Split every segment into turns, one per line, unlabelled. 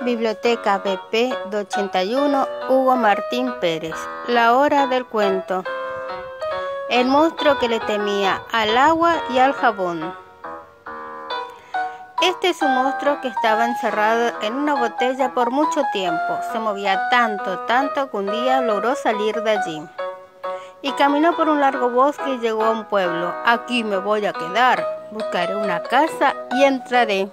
Biblioteca BP 281 Hugo Martín Pérez. La hora del cuento. El monstruo que le temía al agua y al jabón. Este es un monstruo que estaba encerrado en una botella por mucho tiempo. Se movía tanto, tanto que un día logró salir de allí. Y caminó por un largo bosque y llegó a un pueblo. Aquí me voy a quedar. Buscaré una casa y entraré.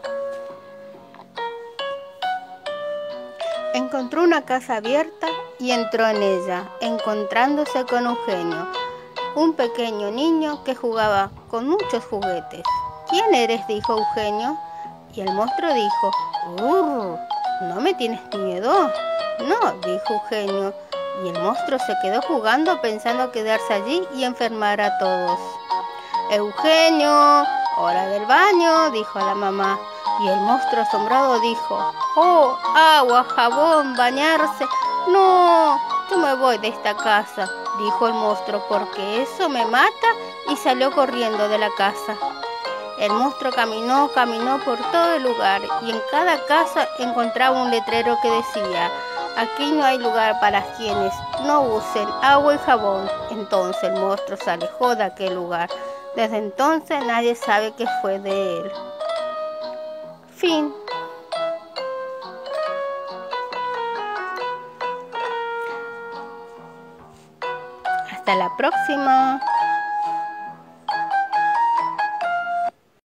Encontró una casa abierta y entró en ella, encontrándose con Eugenio, un pequeño niño que jugaba con muchos juguetes. ¿Quién eres? dijo Eugenio. Y el monstruo dijo, ¡Uh! ¿No me tienes miedo? No, dijo Eugenio. Y el monstruo se quedó jugando pensando quedarse allí y enfermar a todos. Eugenio, hora del baño, dijo la mamá. Y el monstruo asombrado dijo, oh, agua, jabón, bañarse. No, yo me voy de esta casa, dijo el monstruo, porque eso me mata y salió corriendo de la casa. El monstruo caminó, caminó por todo el lugar y en cada casa encontraba un letrero que decía, aquí no hay lugar para quienes no usen agua y jabón. Entonces el monstruo se alejó de aquel lugar. Desde entonces nadie sabe qué fue de él. Fin. Hasta la próxima.